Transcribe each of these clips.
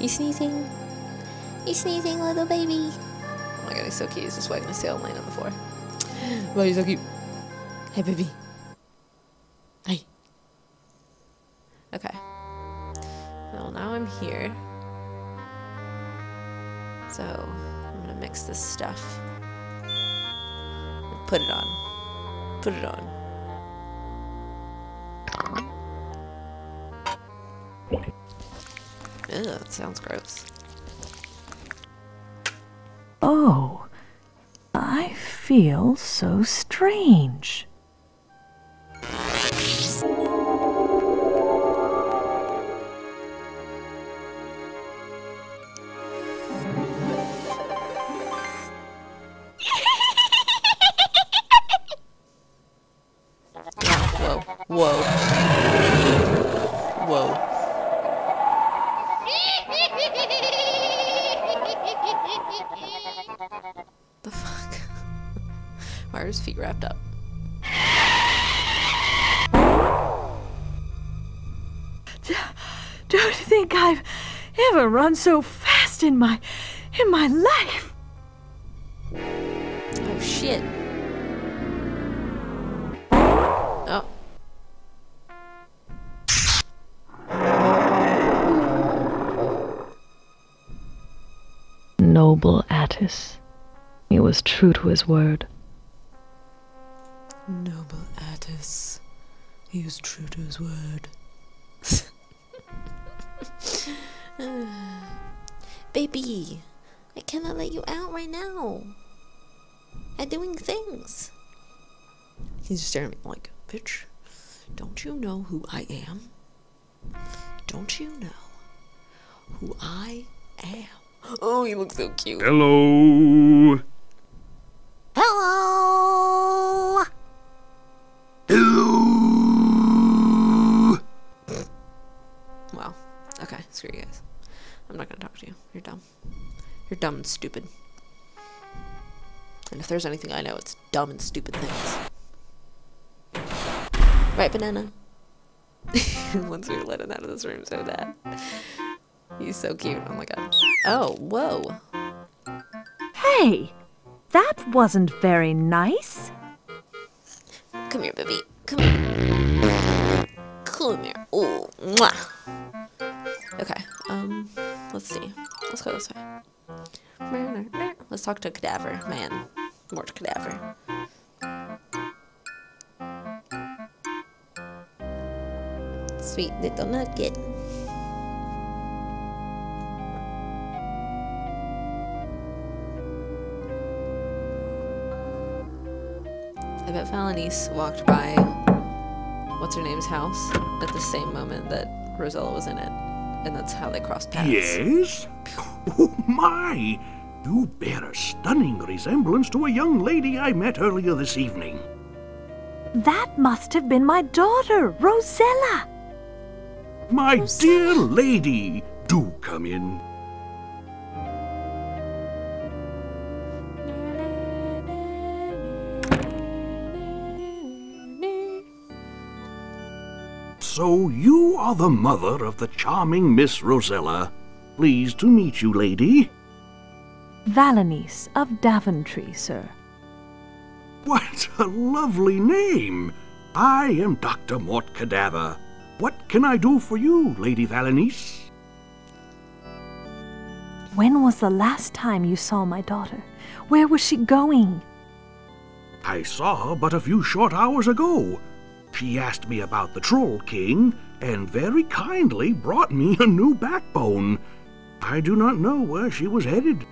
You sneezing? You sneezing, little baby? Oh my god, he's so cute. He's just wagging his tail laying on the floor. Why he's so cute? Hey, baby. Hey. Okay. Well, now I'm here. So, I'm gonna mix this stuff. Put it on. Put it on. Ew, that sounds gross. Oh, I feel so strange. Whoa. Whoa. Whoa. Why are his feet wrapped up? Don't think I've ever run so fast in my in my life. Oh shit. Oh. Noble Attis. He was true to his word. Noble Attis. He was true to his word. Baby, I cannot let you out right now. I'm doing things. He's just staring at me like, bitch, don't you know who I am? Don't you know who I am? Oh, you look so cute. Hello. Hello! Hello. Wow. Okay, screw you guys. I'm not gonna talk to you. You're dumb. You're dumb and stupid. And if there's anything I know, it's dumb and stupid things. Right, banana? Once we let him out of this room so bad. He's so cute. Oh my god. Oh, whoa. Hey, that wasn't very nice. Come here, baby. Come here. Come here. Oh, mwah. Okay, um, let's see. Let's go this way. Let's talk to a Cadaver. Man. Mort Cadaver. Sweet little nugget. I bet Valanice walked by what's her name's house at the same moment that Rosella was in it. And that's how they crossed paths. Yes? Oh my! You bear a stunning resemblance to a young lady I met earlier this evening. That must have been my daughter, Rosella. My dear lady, do come in. So you are the mother of the charming Miss Rosella. Pleased to meet you, lady. Valanice of Daventry, sir. What a lovely name! I am Dr. Mort Cadaver. What can I do for you, Lady Valanice? When was the last time you saw my daughter? Where was she going? I saw her but a few short hours ago. She asked me about the Troll King, and very kindly brought me a new backbone. I do not know where she was headed.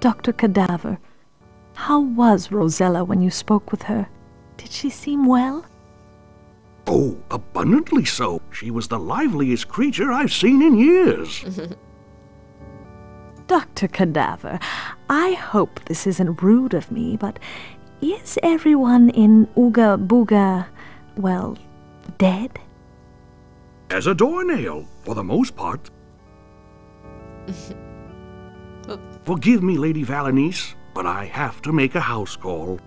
Dr. Cadaver, how was Rosella when you spoke with her? Did she seem well? Oh, abundantly so. She was the liveliest creature I've seen in years. Dr. Cadaver, I hope this isn't rude of me, but is everyone in Ooga Booga, well, dead? As a doornail, for the most part. Forgive me, Lady Valanice, but I have to make a house call.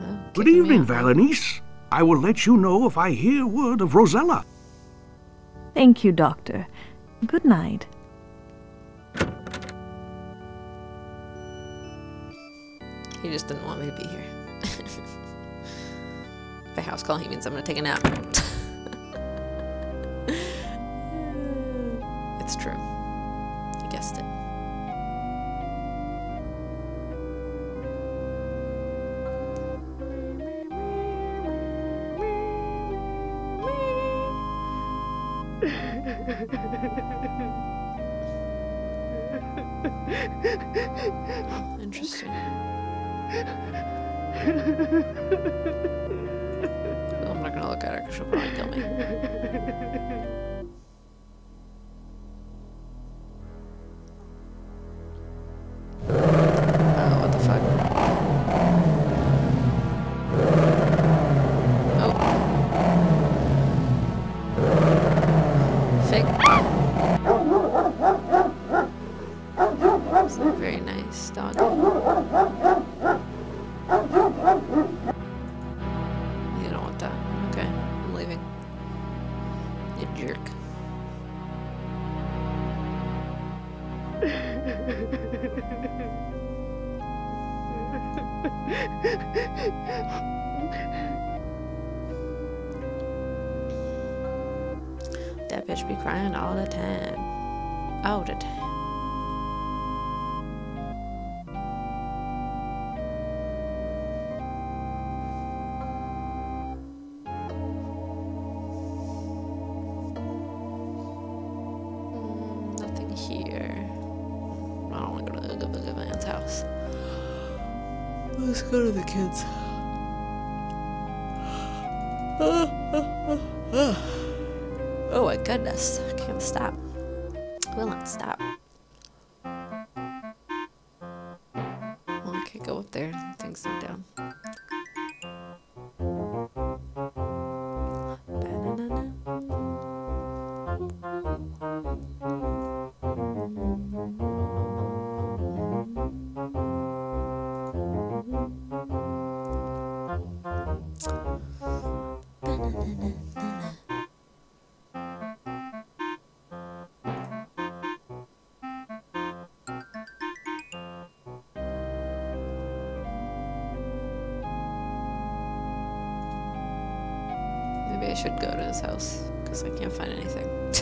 Well, Good evening, out. Valanice. I will let you know if I hear word of Rosella. Thank you, Doctor. Good night. He just didn't want me to be here. By house call, he means I'm gonna take a nap. it's true. You guessed it. Interesting. I'm not gonna look at her because she'll probably kill me. Very. You don't want that. Okay, I'm leaving. You jerk. That bitch be crying all the time. All the time. Oh my goodness, I can't stop. Will not stop. Well, I can't go up there. Things are down. I should go to his house because I can't find anything.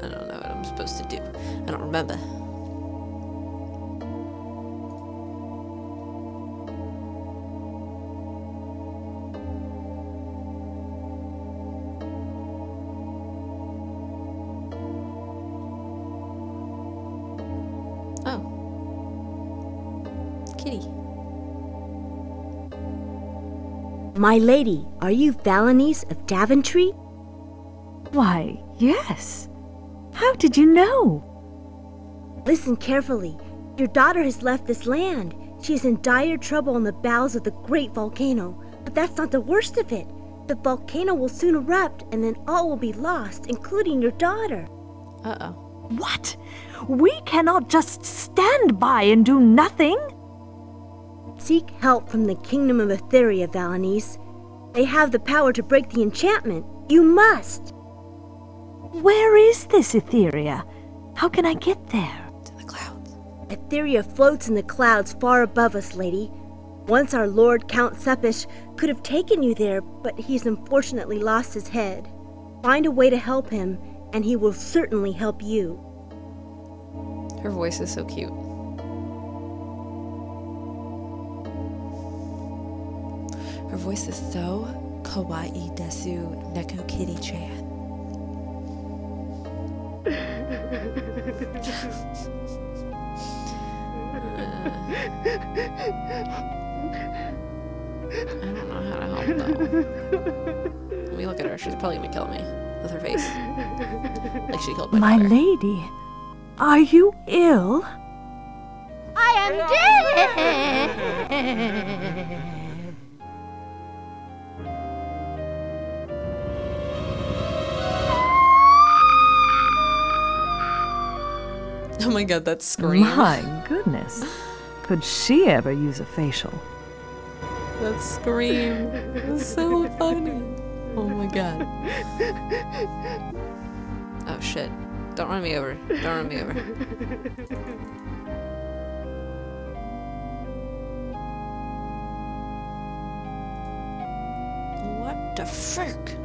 I don't know what I'm supposed to do. I don't remember. My lady, are you Valanice of Daventry? Why, yes. How did you know? Listen carefully. Your daughter has left this land. She is in dire trouble on the bowels of the great volcano. But that's not the worst of it. The volcano will soon erupt, and then all will be lost, including your daughter. Uh oh. What? We cannot just stand by and do nothing? Seek help from the kingdom of Etheria, Valanice. They have the power to break the enchantment. You must! Where is this Etheria? How can I get there? It's in the clouds. Etheria floats in the clouds far above us, lady. Once our lord Count Tsepish could have taken you there, but he's unfortunately lost his head. Find a way to help him, and he will certainly help you. Her voice is so cute. Voice is so kawaii desu neko kitty chan. Uh, I don't know how to help though. Let me look at her. She's probably gonna kill me with her face. Like she killed my, My daughter. lady, are you ill? I am dead! Oh my god, that scream. My goodness. Could she ever use a facial? That scream was so funny. Oh my god. Oh shit. Don't run me over. Don't run me over. What the frick?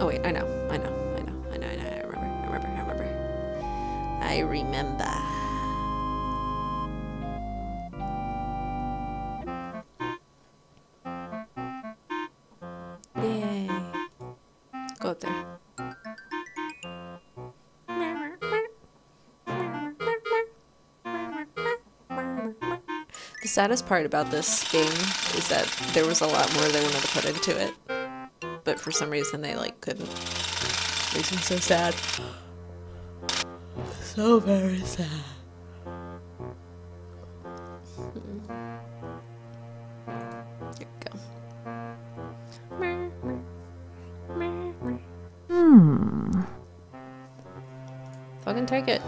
Oh wait, I know. I know. I remember. Yay. Go there. The saddest part about this game is that there was a lot more they wanted to put into it. But for some reason they like couldn't. Makes me so sad. So very sad. Here we go. Hmm. Fucking take it.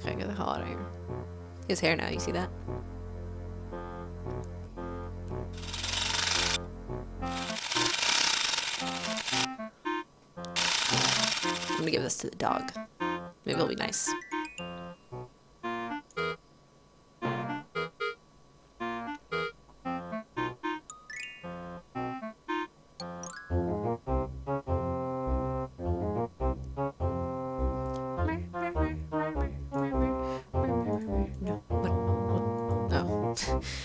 Okay, get the hell out of here. His hair now, you see that? Gonna give this to the dog. Maybe it'll be nice. No. Oh.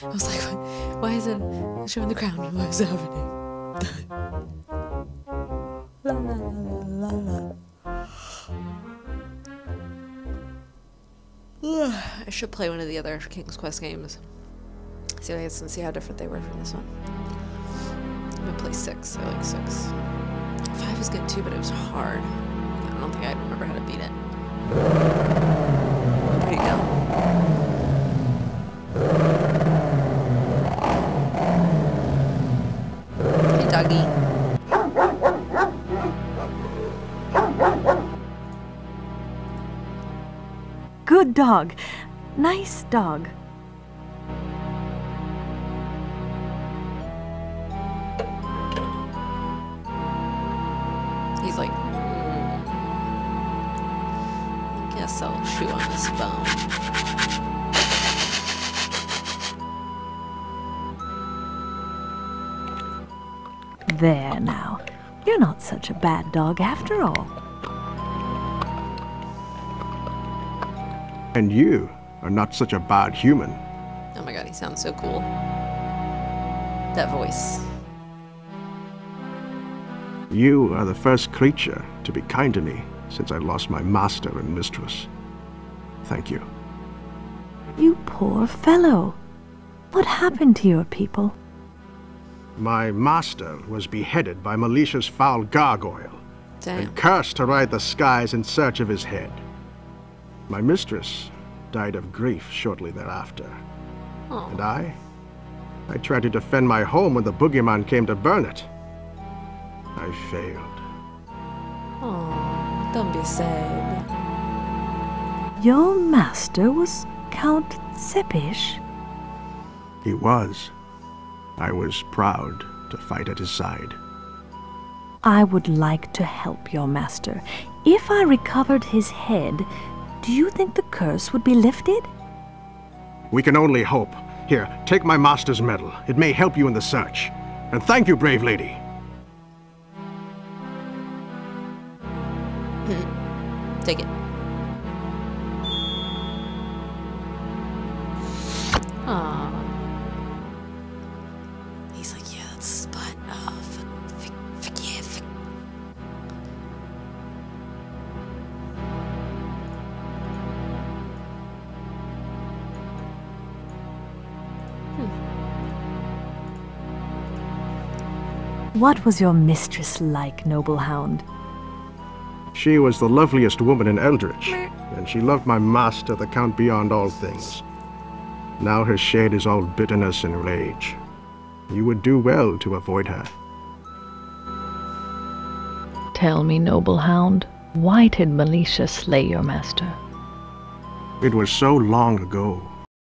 I was like, why is it showing the crown? What is happening? Should play one of the other King's Quest games. See, I guess, and see how different they were from this one. I'm gonna play six. I like six. Five was good too, but it was hard. I don't think I remember how to beat it. There you go. Hey, doggy. Good dog. Nice dog. He's like, "Mm, guess I'll chew on this bone. There now. You're not such a bad dog after all. And you are not such a bad human. Oh my god, he sounds so cool. That voice. You are the first creature to be kind to me since I lost my master and mistress. Thank you. You poor fellow. What happened to your people? My master was beheaded by Malicia's foul gargoyle Damn. and cursed to ride the skies in search of his head. My mistress died of grief shortly thereafter. Oh, And I? I tried to defend my home when the boogeyman came to burn it. I failed. oh, don't be sad. Your master was Count Tsepish? He was. I was proud to fight at his side. I would like to help your master. If I recovered his head, do you think the curse would be lifted? We can only hope. Here, take my master's medal. It may help you in the search. And thank you, brave lady. Hmm. Take it. What was your mistress like, noble hound? She was the loveliest woman in Eldritch, and she loved my master, the Count beyond all things. Now her shade is all bitterness and rage. You would do well to avoid her. Tell me, noble hound, why did Malicia slay your master? It was so long ago.